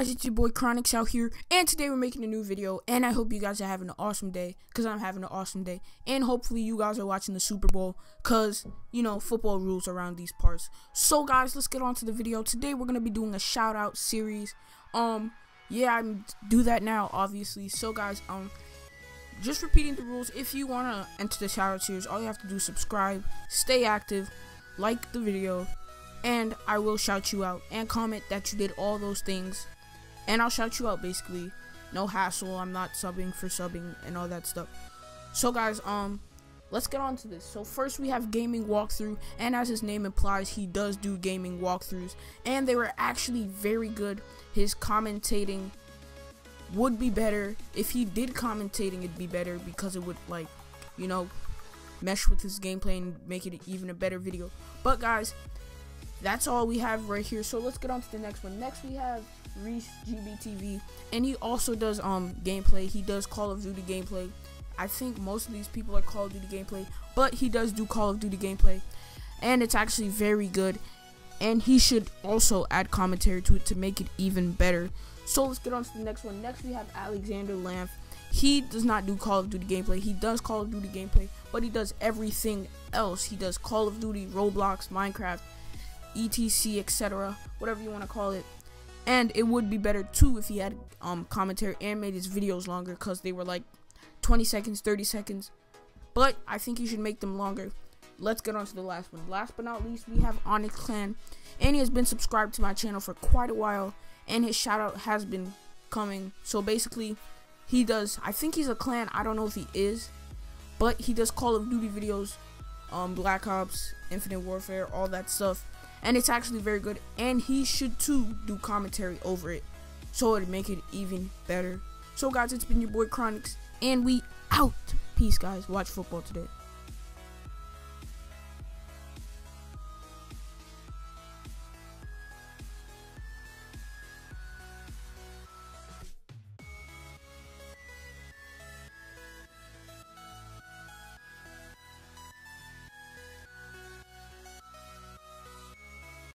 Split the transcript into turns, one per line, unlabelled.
it's your boy Cronix out here, and today we're making a new video, and I hope you guys are having an awesome day, because I'm having an awesome day, and hopefully you guys are watching the Super Bowl, because, you know, football rules around these parts. So guys, let's get on to the video. Today we're going to be doing a shout out series, um, yeah, I do that now, obviously. So guys, um, just repeating the rules, if you want to enter the shout out series, all you have to do is subscribe, stay active, like the video, and I will shout you out and comment that you did all those things and I'll shout you out basically. No hassle. I'm not subbing for subbing and all that stuff. So guys um let's get on to this. So first we have gaming walkthrough. And as his name implies he does do gaming walkthroughs. And they were actually very good. His commentating would be better. If he did commentating it'd be better because it would like you know mesh with his gameplay and make it even a better video. But guys that's all we have right here. So let's get on to the next one. Next we have Reece GBTV, and he also does um gameplay. He does Call of Duty gameplay. I think most of these people are Call of Duty gameplay, but he does do Call of Duty gameplay, and it's actually very good. And he should also add commentary to it to make it even better. So let's get on to the next one. Next we have Alexander Lanfe. He does not do Call of Duty gameplay. He does Call of Duty gameplay, but he does everything else. He does Call of Duty, Roblox, Minecraft, etc etc whatever you want to call it and it would be better too if he had um commentary and made his videos longer because they were like 20 seconds 30 seconds. But i think he should make them longer. Let's get on to the last one. Last but not least we have onyx clan. And he has been subscribed to my channel for quite a while and his shout out has been coming. So basically he does i think he's a clan i don't know if he is but he does call of duty videos um black ops infinite warfare all that stuff and it's actually very good. And he should too do commentary over it. So it'd make it even better. So guys it's been your boy Cronix. And we out. Peace guys. Watch football today